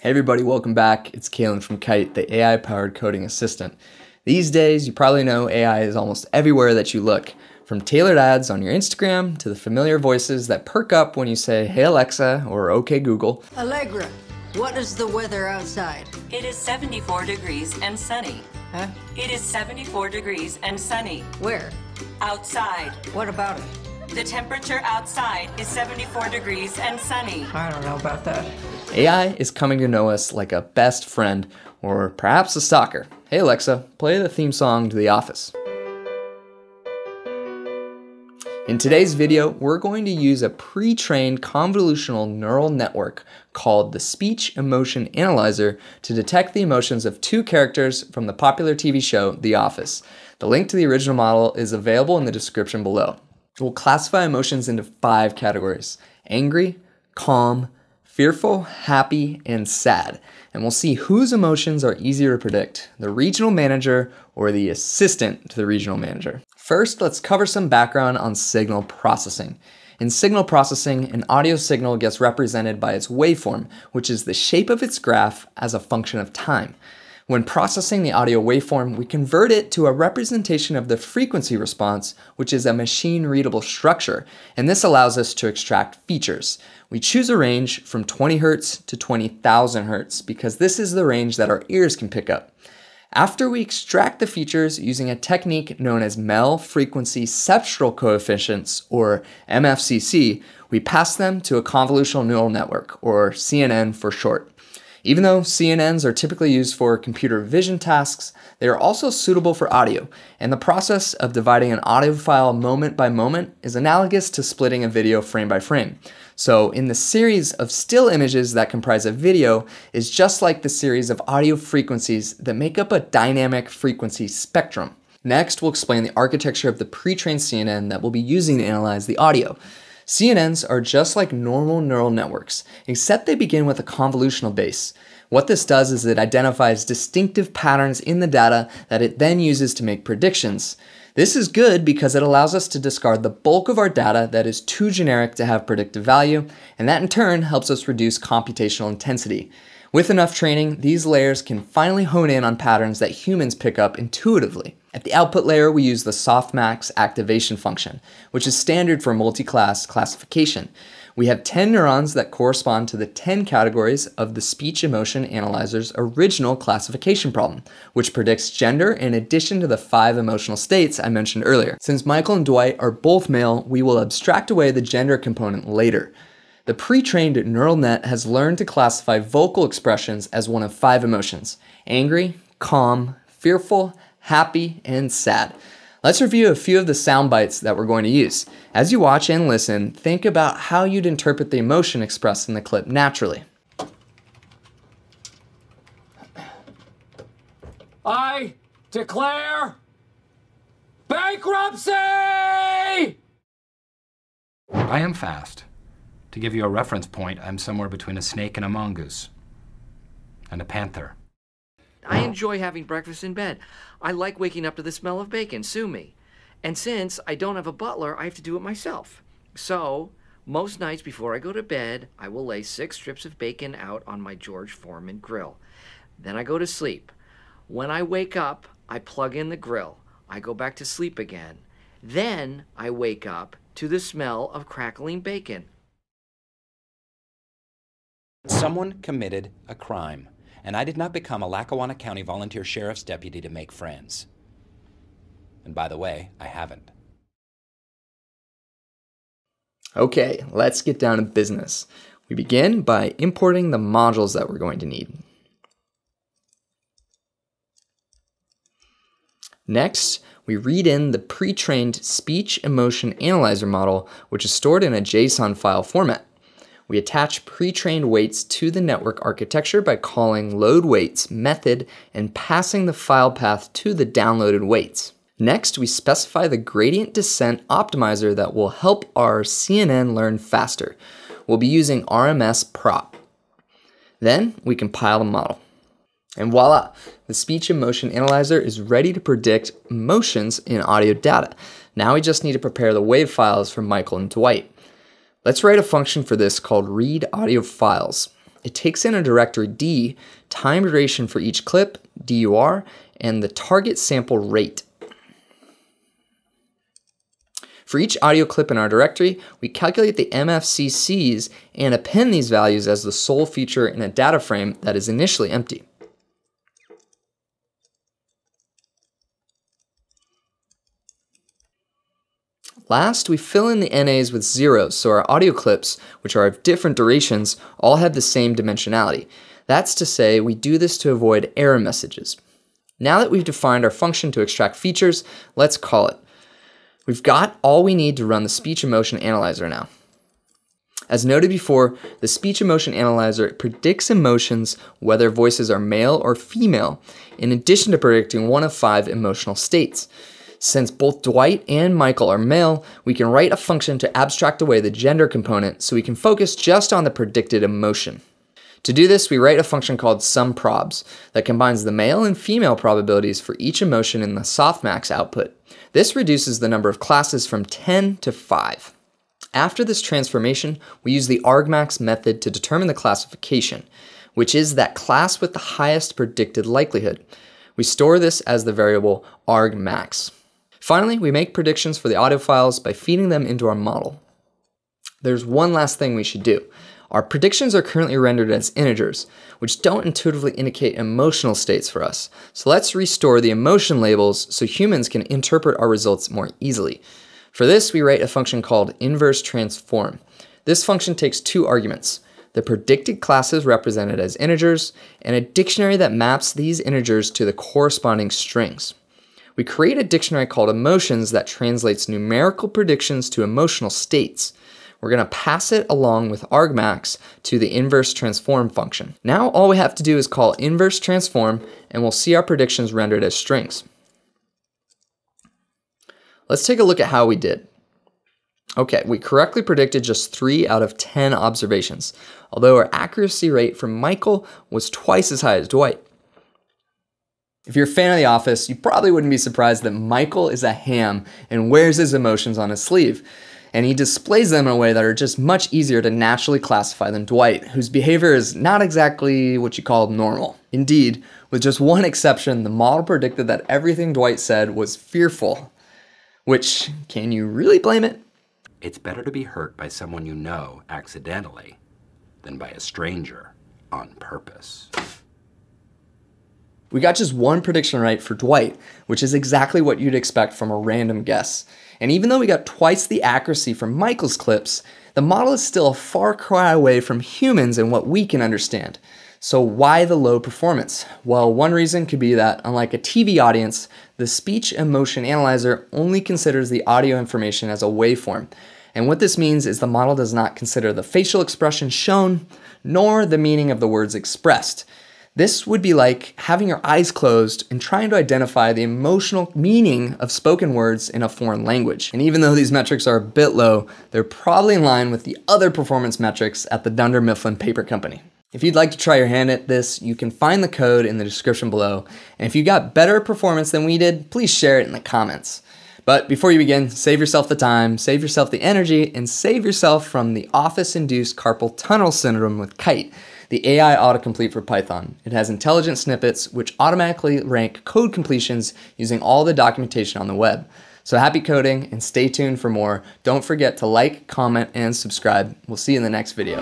Hey everybody, welcome back. It's Caelan from Kite, the AI powered coding assistant. These days, you probably know AI is almost everywhere that you look, from tailored ads on your Instagram to the familiar voices that perk up when you say, Hey Alexa or OK Google. Allegra, what is the weather outside? It is 74 degrees and sunny. Huh? It is 74 degrees and sunny. Where? Outside. What about it? The temperature outside is 74 degrees and sunny. I don't know about that. AI is coming to know us like a best friend or perhaps a stalker. Hey Alexa, play the theme song to The Office. In today's video, we're going to use a pre-trained convolutional neural network called the Speech Emotion Analyzer to detect the emotions of two characters from the popular TV show The Office. The link to the original model is available in the description below. We'll classify emotions into five categories angry, calm, fearful, happy, and sad. And we'll see whose emotions are easier to predict the regional manager or the assistant to the regional manager. First, let's cover some background on signal processing. In signal processing, an audio signal gets represented by its waveform, which is the shape of its graph as a function of time. When processing the audio waveform, we convert it to a representation of the frequency response, which is a machine readable structure, and this allows us to extract features. We choose a range from 20 Hz to 20,000 Hz because this is the range that our ears can pick up. After we extract the features using a technique known as Mel Frequency Cepstral Coefficients, or MFCC, we pass them to a convolutional neural network, or CNN for short. Even though CNNs are typically used for computer vision tasks, they are also suitable for audio, and the process of dividing an audio file moment by moment is analogous to splitting a video frame by frame. So in the series of still images that comprise a video is just like the series of audio frequencies that make up a dynamic frequency spectrum. Next, we'll explain the architecture of the pre-trained CNN that we'll be using to analyze the audio. CNNs are just like normal neural networks, except they begin with a convolutional base. What this does is it identifies distinctive patterns in the data that it then uses to make predictions. This is good because it allows us to discard the bulk of our data that is too generic to have predictive value, and that in turn helps us reduce computational intensity. With enough training, these layers can finally hone in on patterns that humans pick up intuitively. At the output layer, we use the softmax activation function, which is standard for multi-class classification. We have 10 neurons that correspond to the 10 categories of the speech emotion analyzer's original classification problem, which predicts gender in addition to the five emotional states I mentioned earlier. Since Michael and Dwight are both male, we will abstract away the gender component later. The pre-trained neural net has learned to classify vocal expressions as one of five emotions, angry, calm, fearful, happy, and sad. Let's review a few of the sound bites that we're going to use. As you watch and listen, think about how you'd interpret the emotion expressed in the clip naturally. I declare bankruptcy! I am fast. To give you a reference point, I'm somewhere between a snake and a mongoose. And a panther. I enjoy having breakfast in bed. I like waking up to the smell of bacon. Sue me. And since I don't have a butler, I have to do it myself. So, most nights before I go to bed, I will lay six strips of bacon out on my George Foreman grill. Then I go to sleep. When I wake up, I plug in the grill. I go back to sleep again. Then I wake up to the smell of crackling bacon. Someone committed a crime and I did not become a Lackawanna County volunteer sheriff's deputy to make friends. And by the way, I haven't. Okay, let's get down to business. We begin by importing the modules that we're going to need. Next, we read in the pre-trained speech emotion analyzer model, which is stored in a JSON file format. We attach pre-trained weights to the network architecture by calling load weights method and passing the file path to the downloaded weights. Next, we specify the gradient descent optimizer that will help our CNN learn faster. We'll be using RMS prop. Then we compile the model. And voila, the speech emotion analyzer is ready to predict motions in audio data. Now we just need to prepare the wave files for Michael and Dwight. Let's write a function for this called read audio files. it takes in a directory D, time duration for each clip, DUR, and the target sample rate. For each audio clip in our directory, we calculate the MFCCs and append these values as the sole feature in a data frame that is initially empty. Last, we fill in the NAs with zeros, so our audio clips, which are of different durations, all have the same dimensionality. That's to say, we do this to avoid error messages. Now that we've defined our function to extract features, let's call it. We've got all we need to run the speech emotion analyzer now. As noted before, the speech emotion analyzer predicts emotions whether voices are male or female, in addition to predicting one of five emotional states. Since both Dwight and Michael are male, we can write a function to abstract away the gender component so we can focus just on the predicted emotion. To do this, we write a function called sumProbs that combines the male and female probabilities for each emotion in the softmax output. This reduces the number of classes from 10 to 5. After this transformation, we use the argmax method to determine the classification, which is that class with the highest predicted likelihood. We store this as the variable argmax. Finally, we make predictions for the audio files by feeding them into our model. There's one last thing we should do. Our predictions are currently rendered as integers, which don't intuitively indicate emotional states for us. So let's restore the emotion labels so humans can interpret our results more easily. For this, we write a function called inverse transform. This function takes two arguments, the predicted classes represented as integers, and a dictionary that maps these integers to the corresponding strings we create a dictionary called emotions that translates numerical predictions to emotional states. We're going to pass it along with argmax to the inverse transform function. Now all we have to do is call inverse transform and we'll see our predictions rendered as strings. Let's take a look at how we did. Okay, we correctly predicted just 3 out of 10 observations, although our accuracy rate for Michael was twice as high as Dwight. If you're a fan of The Office, you probably wouldn't be surprised that Michael is a ham and wears his emotions on his sleeve. And he displays them in a way that are just much easier to naturally classify than Dwight, whose behavior is not exactly what you call normal. Indeed, with just one exception, the model predicted that everything Dwight said was fearful. Which, can you really blame it? It's better to be hurt by someone you know accidentally than by a stranger on purpose. We got just one prediction right for Dwight, which is exactly what you'd expect from a random guess. And even though we got twice the accuracy from Michael's clips, the model is still a far cry away from humans and what we can understand. So why the low performance? Well, one reason could be that unlike a TV audience, the speech emotion analyzer only considers the audio information as a waveform. And what this means is the model does not consider the facial expression shown, nor the meaning of the words expressed. This would be like having your eyes closed and trying to identify the emotional meaning of spoken words in a foreign language. And even though these metrics are a bit low, they're probably in line with the other performance metrics at the Dunder Mifflin Paper Company. If you'd like to try your hand at this, you can find the code in the description below. And if you got better performance than we did, please share it in the comments. But before you begin, save yourself the time, save yourself the energy, and save yourself from the office induced carpal tunnel syndrome with Kite the AI autocomplete for Python. It has intelligent snippets which automatically rank code completions using all the documentation on the web. So happy coding and stay tuned for more. Don't forget to like, comment, and subscribe. We'll see you in the next video.